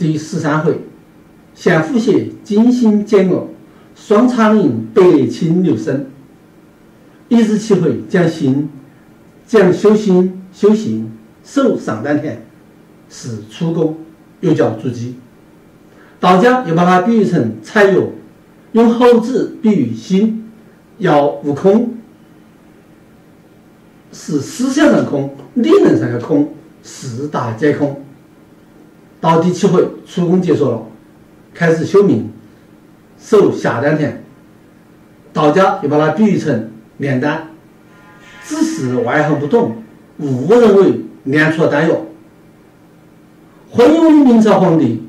第十三回，向虎邪精心减恶，双叉岭百青留声。一日七回讲心，讲修心修行，手上丹田是初功，又叫筑基。道家又把它比喻成采药，用猴子比喻心，要悟空是思想上空，理论上的空，四大皆空。到第七回，出宫结束了，开始修命，手下丹田。道家又把它比喻成炼丹，只是外行不懂，误认为炼出了丹药。昏庸的明朝皇帝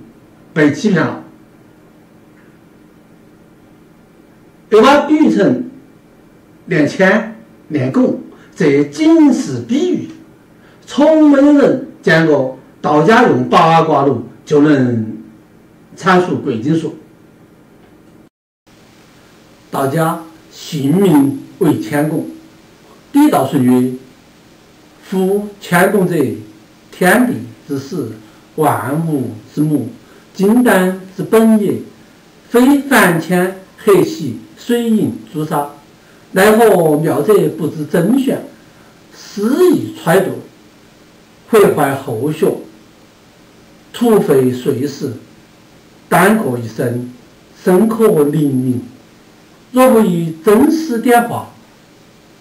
被欺骗了，又把比喻成炼铅、炼汞，这仅是比喻，从没有人见过。道家用八卦炉就能阐述贵金属。道家性命为天拱，底道顺曰：“夫天拱者，天地之始，万物之母，金丹之本也。非凡天黑习水银朱砂，奈何妙者不知真玄，肆意揣度，毁坏后学。”土费岁时，耽搁一生，深可灵明。若不以真实点化，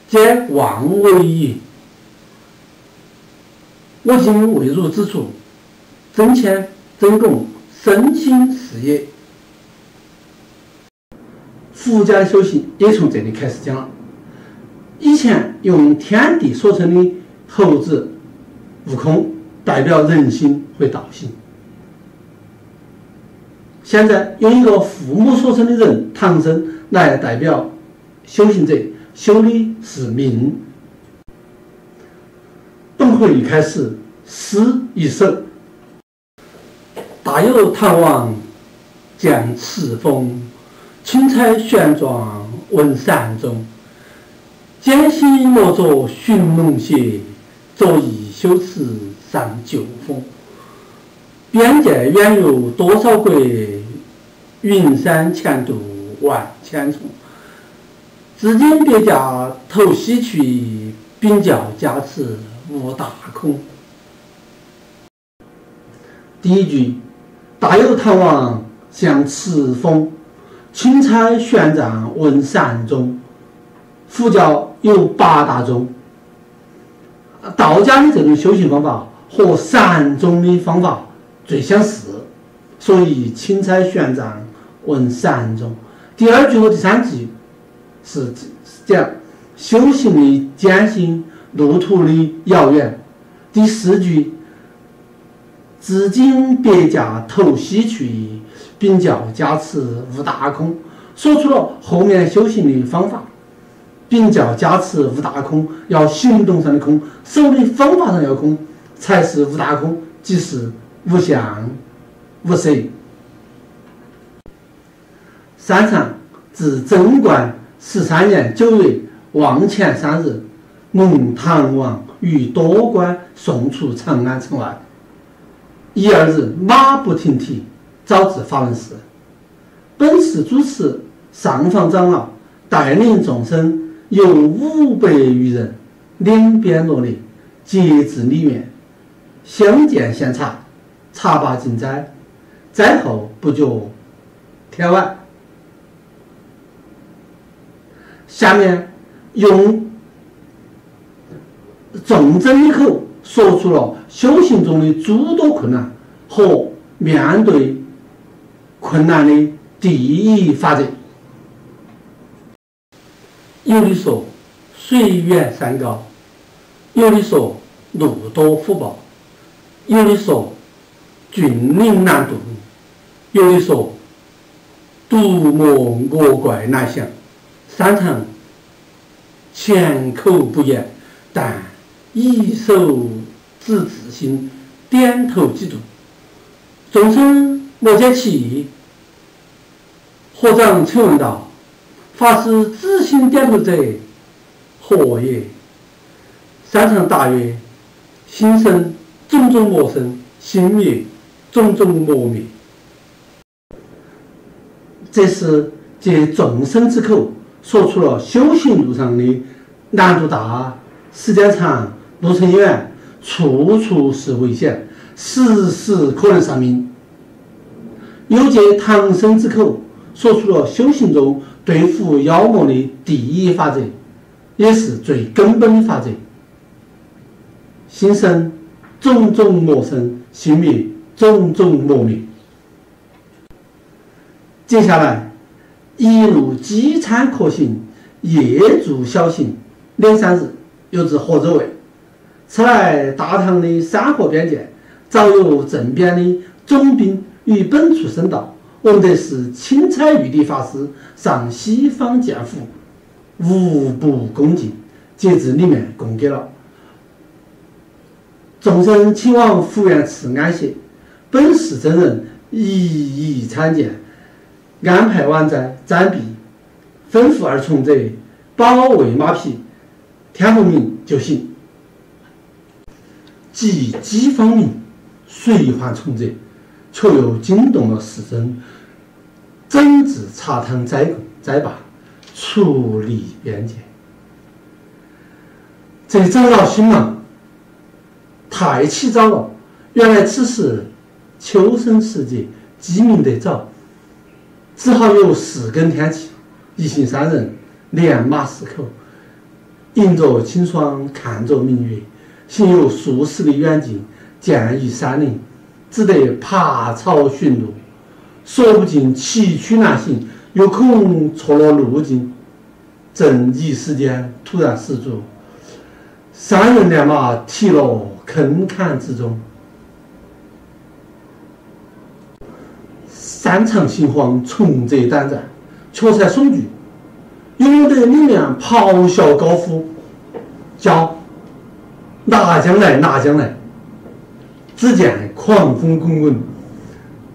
皆妄为矣。我今未入之处，真谦真拱，身心是也。佛家的修行也从这里开始讲了。以前用天地所成的猴子、悟空，代表人心和道心。现在用一个父母所生的人唐僧来代表修行者，修的是命。本回一开始诗一首：大有唐王降赤峰，青彩玄奘问善终。艰辛莫作寻龙鞋，昨夜修持上九峰。边界远游多少国？云山千度万千重，至今别驾投西去，禀教加持无大空。第一句：大有唐王向赤峰，钦差玄奘问善终。佛教有八大宗，道家的这种修行方法和禅宗的方法最相似，所以钦差玄奘。问善终。第二句和第三句是讲修行的艰辛，路途的遥远。第四句至今别驾投西去，禀教加持无大空，说出了后面修行的方法。禀教加持无大空，要行动上的空，手的方法上要空，才是无大空，即是无相无色。三场自贞观十三年九月望前三日，蒙唐王于多关送出长安城外。一二日，马不停蹄，早至法文寺。本次主持上房长老带领众生有五百余人，两边罗列，皆至里面，相见献茶，茶罢进斋，斋后不觉天晚。下面用众真的口说出了修行中的诸多困难和面对困难的第一法则。有的说水远山高，有的说路多虎豹，有的说峻岭难渡，有的说毒魔恶怪难降。三层前口不言，但以手指自心，点头几度。众生莫解其和尚请问道：“法师自心点头者何也？”三层答曰：“心生种种魔生，心灭种种磨灭。这是借众生之口说出了修行路上的难度大、时间长、路程远、处处是危险、时时可能丧命。又借唐僧之口说出了修行中对付妖魔的第一法则，也是最根本的法则：心生种种魔生，心灭种种魔灭。接下来，一路饥餐渴行，夜住小行，两三日，又至河州卫。此来大唐的山河边界，早有镇边的总兵于本处申道，闻得是钦差玉帝法师上西方见佛，无不恭敬，皆至里面供给了。众生请往福源寺安歇，本寺真人一一参见。安排完在暂避，吩咐二从者保卫马匹，天不明就行。即饥方明，随还从者，却又惊动了世尊，整治茶汤斋供斋罢，处理边界。这长老心忙，太起早了。原来此时秋生时节，鸡鸣得早。只好有四更天气，一行三人连马四口，迎着清霜，看着明月，行有数十里远近，见于山林，只得爬草寻路，说不尽崎岖难行，又恐错了路径，正一时间突然失足，三人连马踢落坑坎之中。山长心慌，重则胆战，却才悚惧，有得里面咆哮高呼，叫拿将来，拿将来！只见狂风滚滚，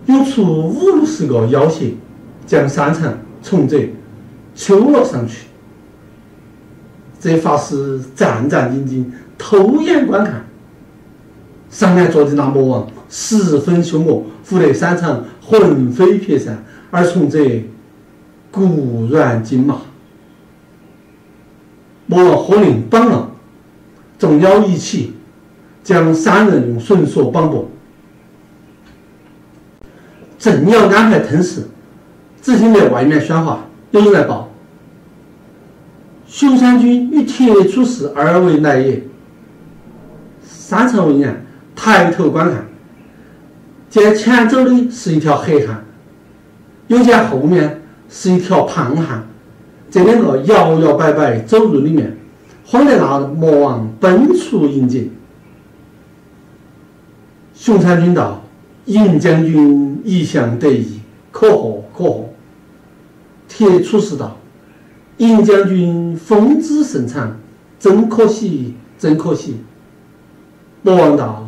有出五六十个妖邪，将山长重则揪了上去。这法师战战兢兢，偷眼观看，上面坐的那魔王十分凶恶，忽得山长。魂飞魄散，而从者骨软筋麻。魔王喝令绑了，众妖一起将三人用绳索绑住。正要安排吞食，只听得外面喧哗，有人来报：熊山君与铁杵士二位来也。三成闻言，抬头观看。见前走的是一条黑汉，又见后面是一条胖汉，这两个摇摇摆摆走入里面，慌得那魔王奔出迎接。熊参军道：“尹将军一向得意，可贺可贺。”铁杵士道：“尹将军风姿甚长，真可惜真可惜。”魔王道：“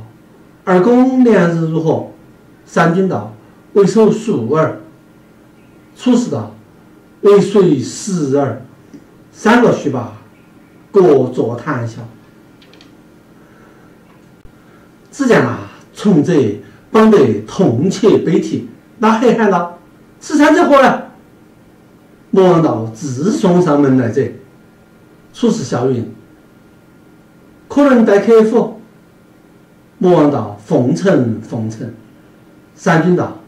二公连日如何？”三军道：“为首数儿。”楚士道：“为随十儿。”三个须罢，各作谈笑。只见那从者绑得痛切悲啼，那黑喊道：“此山者何来？”魔王道：“自送上门来者。”楚士笑云：“可能待客否？”魔王道：“奉承奉承。”三军道：“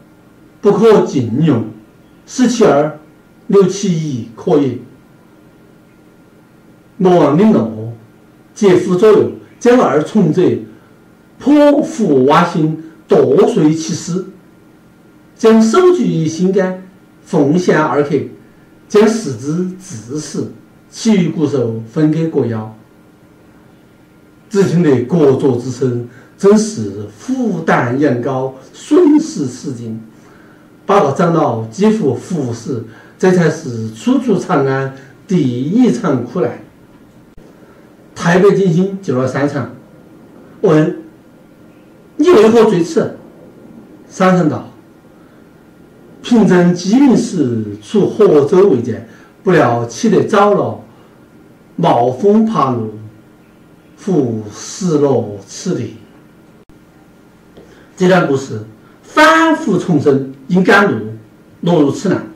不可禁用，十其二，留其一，可也。”罗王领诺，结夫左右，将二从者剖腹挖心，剁碎其尸，将首级心肝奉献二客，将四肢致死，其余骨首分给各妖。只听得各作之声。真是虎胆羊羔，损失吃尽。八个长老几乎服死，这才是楚楚长安第一场苦难。太白金星救了三场，问你为何坠此？三人道：凭征鸡鸣时，出河州未见，不料起得早了，冒风爬路，复失落此地。这段故事反复重申因赶路，落入此难。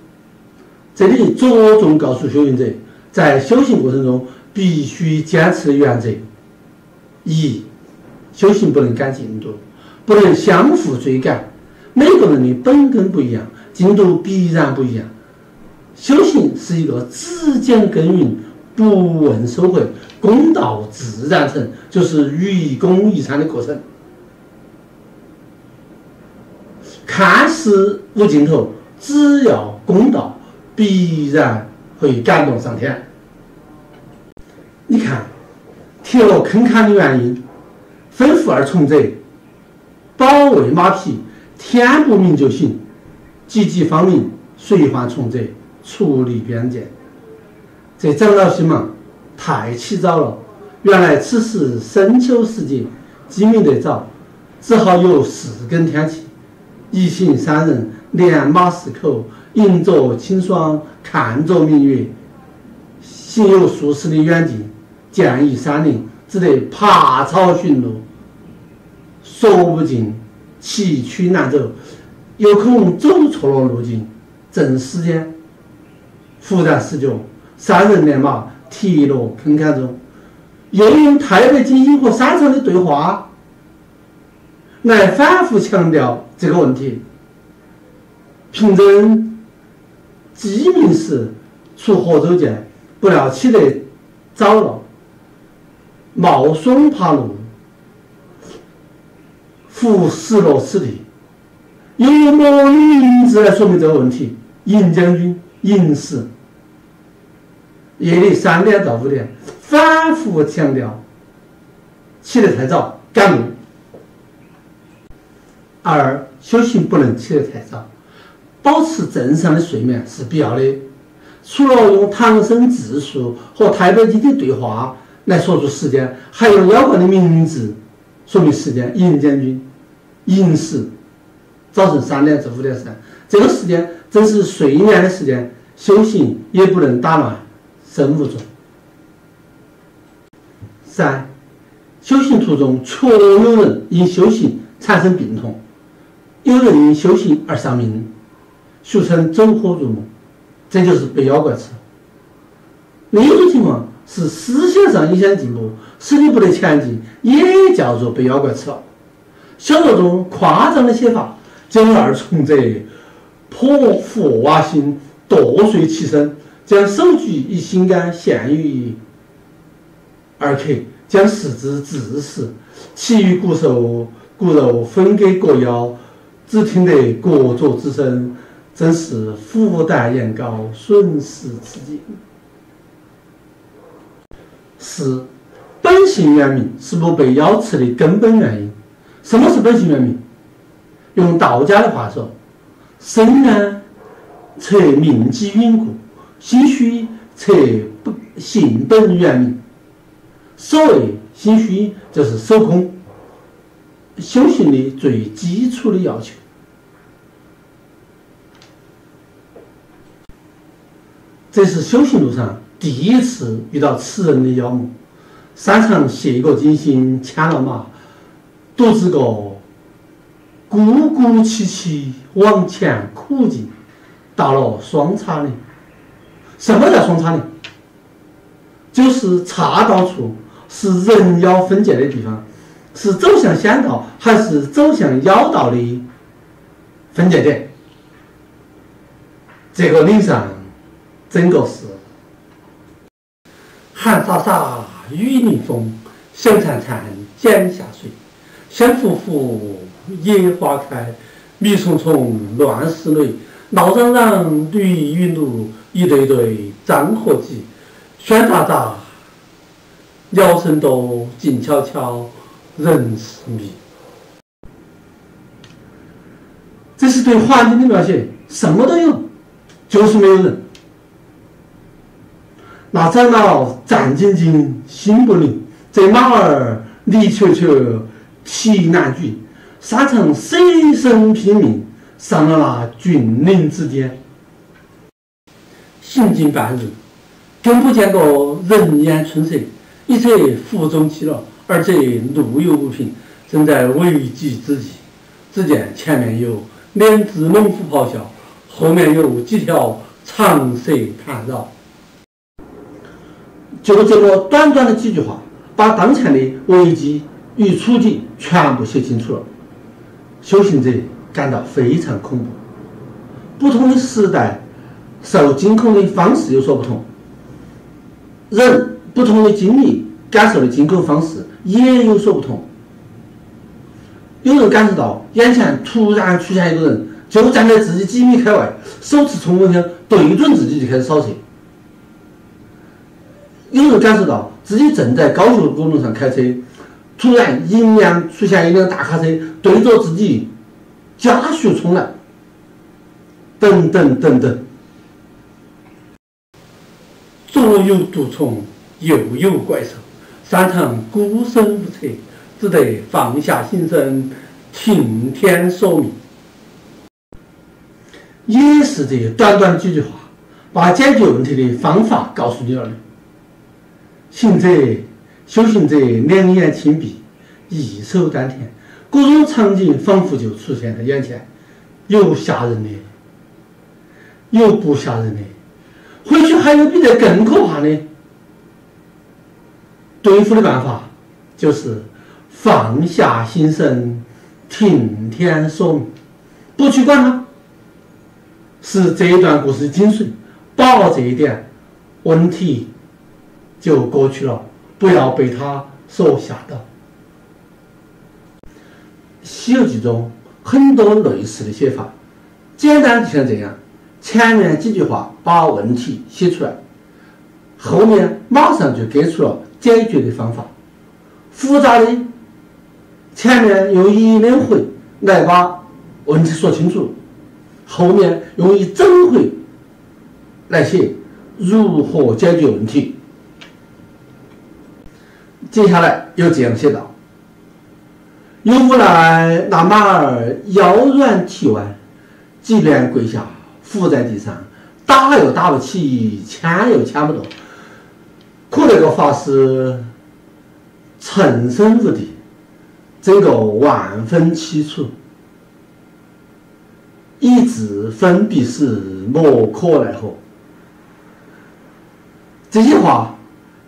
这里着重告诉修行者，在修行过程中必须坚持的原则：一、修行不能赶进度，不能相互追赶。每个人的本根不一样，进度必然不一样。修行是一个只讲耕耘，不问收获，功到自然成，就是愚公移山的过程。看似无尽头，只要公道。必然会感动上天。你看，铁路坑坎的原因，吩咐而从者，保卫马匹，天不明就行，积极方明，随唤从者，处理边界。这长老心忙，太起早了。原来此时深秋时节，鸡鸣得早，只好有四更天气。一行三人，连马四口。迎着清爽，看着明月，行有数十里远近，见一山林，只得爬草寻路，说不尽，崎岖难走，又恐走错了路径，正时间，忽然失脚，三人连马踢落坑坎中，又用太白金星和山上的对话来反复强调这个问题，凭证。鸡鸣时出河州见，不料起得早了，冒霜爬路，忽失落此地。又用某人名字来说明这个问题：尹将军，尹氏。夜里三点到五点，反复强调，起得太早，赶路。二，修行不能起得太早。保持正常的睡眠是必要的。除了用唐僧自述和太白金的对话来说出时间，还用妖怪的名字说明时间。银将军，寅时，早晨三点至五点三，这个时间正是睡眠的时间，修行也不能打乱生物钟。三，修行途中确有人因修行产生病痛，有人因修行而丧命。俗称走火入魔，这就是被妖怪吃。另一种情况是思想上影响进步，使你不得前进，也叫做被妖怪吃了。小说中夸张的写法，将二重者破腹挖心，剁碎其身，将手举以心肝献于二客，将四肢致死，其余骨肉骨肉分给各妖，只听得各族之声。真是福大言高，损失此境。四，本性原名是不被妖吃的根本原因。什么是本性原名？用道家的话说，生安则命基稳固，心虚则不性本原命。所谓心虚，就是守空。修行的最基础的要求。这是修行路上第一次遇到吃人的妖魔，山上谢过金星，牵了马，独自个孤孤凄凄往前苦进，到了双叉岭。什么叫双叉岭？就是岔道处，是人妖分界的地方，是走向仙道还是走向妖道的分界点。这个岭上。整个是寒沙沙，雨淋风，香潺潺，剪下水，香拂拂，野花开，迷重重，乱石垒，闹嚷嚷，绿云绿，一对对，张合集，喧杂杂，鸟声多，静悄悄，人是迷。这是对环境的描写，什么都有，就是没有人。那长老战兢兢，心不宁；这马儿力瘸瘸，蹄难举。沙场舍身拼命，上了那峻岭之巅。行进半日，更不见个人烟春色。一则腹中饥了，而且路有不平，正在危急之际。只见前面有两只猛虎咆哮，后面有几条长蛇盘绕。就这个短短的几句话，把当前的危机与处境全部写清楚了。修行者感到非常恐怖。不同的时代，受惊恐的方式有所不同，人不同的经历感受的惊恐方式也有所不同。有人感受到眼前突然出现一个人，就站在自己几米开外，手持冲锋枪对准自己就开始扫射；有人感受到自己正在高速公路上开车，突然迎面出现一辆大卡车对着自己加速冲来，等等等等。左有毒虫，右有怪兽，三场孤身无策。只得放下心神，听天说命。也是这短短几句话，把解决问题的方法告诉你了。行者、修行者两眼轻闭，一手丹田，各种场景仿佛就出现在眼前。有吓人的，有不吓人的，或许还有比这更可怕的。对付的办法就是。放下心神，听天说命，不去管他，是这一段故事的精髓。把握这一点，问题就过去了。不要被他所吓到。《西游记》中很多类似的写法，简单就像这样：前面几句话把问题写出来，后面马上就给出了解决的方法。复杂的。前面用一两回来把问题说清楚，后面用一整回来写如何解决问题。接下来又这样写道：有无奈那马儿腰软体弯，即便跪下伏在地上，打又打不起，牵又牵不动，可那个法师陈身无敌。这个万分凄楚，以致粉笔是莫可奈何。这些话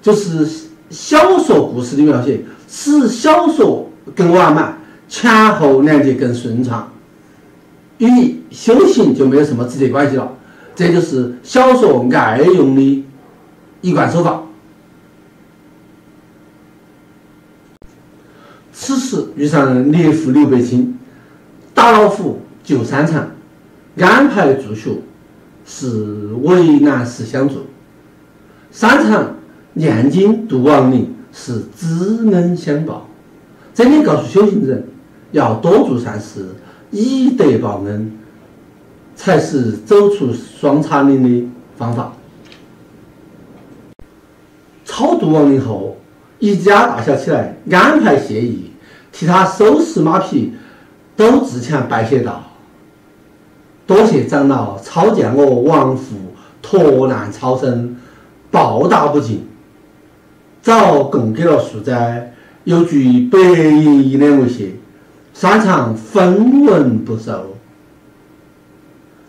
就是小说故事的描写，使小说更完满，前后连接更顺畅，与修行就没有什么直接关系了。这就是小说爱用的一贯手法。此时遇上猎户刘备清，打老虎救山场，安排住宿，是为难事相助；山场念经度亡灵，是知恩相报。这里告诉修行人，要多做善事，以德报恩，才是走出双叉岭的方法。超度亡灵后。一家大小起来安排谢意，替他收拾马匹，都自前拜谢道：“多谢长老操见我亡父脱难超生，报答不尽。早供给了素斋，又据白银一两为谢，山场分文不收。”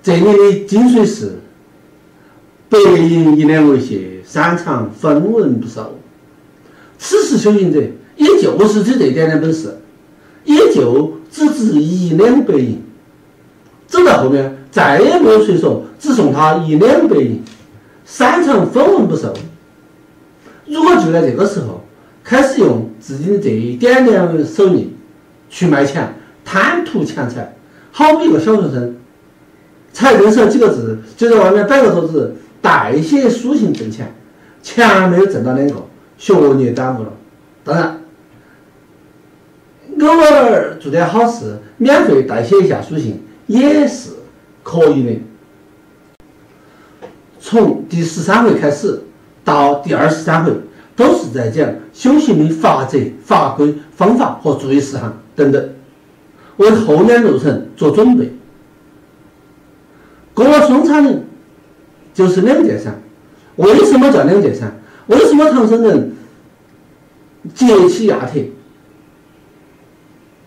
这里的精髓是：白银一两为谢，山场分文不收。此时修行者就是只这点点本事，也就只值一两百银。走到后面再也没有谁说只送他一两百银，三成分文不收。如果就在这个时候开始用自己的这一点点手艺去卖钱，贪图钱财，好比一个小学生，才认识了几个字，就在外面摆个桌子代写书信挣钱，钱没有挣到两个。学业耽误了，当然，偶尔做点好事，免费代写一下书信也是可以的。从第十三回开始到第二十三回，都是在讲修行的法则、法规、方法和注意事项等等，为后面路程做准备。过了双叉岭，就是两界山。为什么叫两界山？为什么唐僧人揭起亚铁？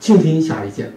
请听下一节。